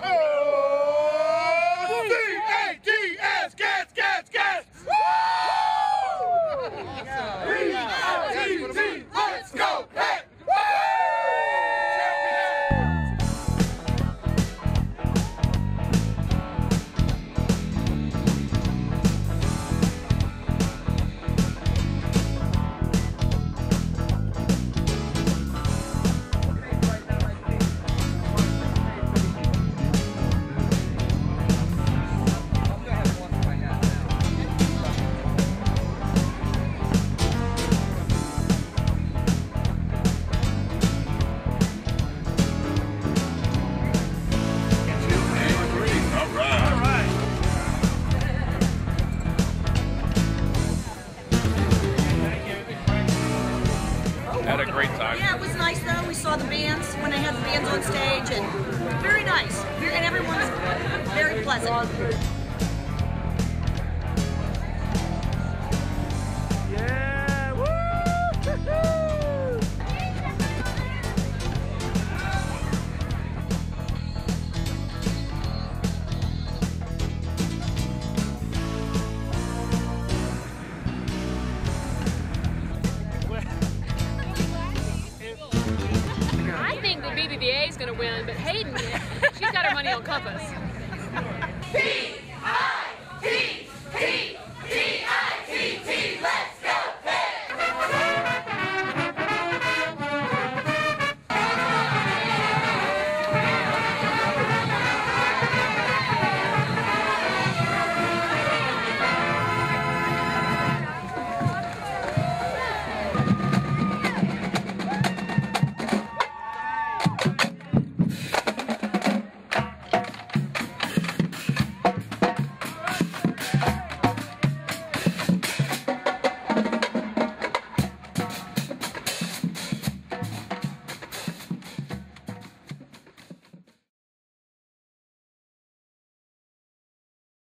C-A-T-S, saw the bands when they had the bands on stage, and very nice. And everyone's very pleasant. BBVA is going to win, but Hayden, she's got her money on Compass.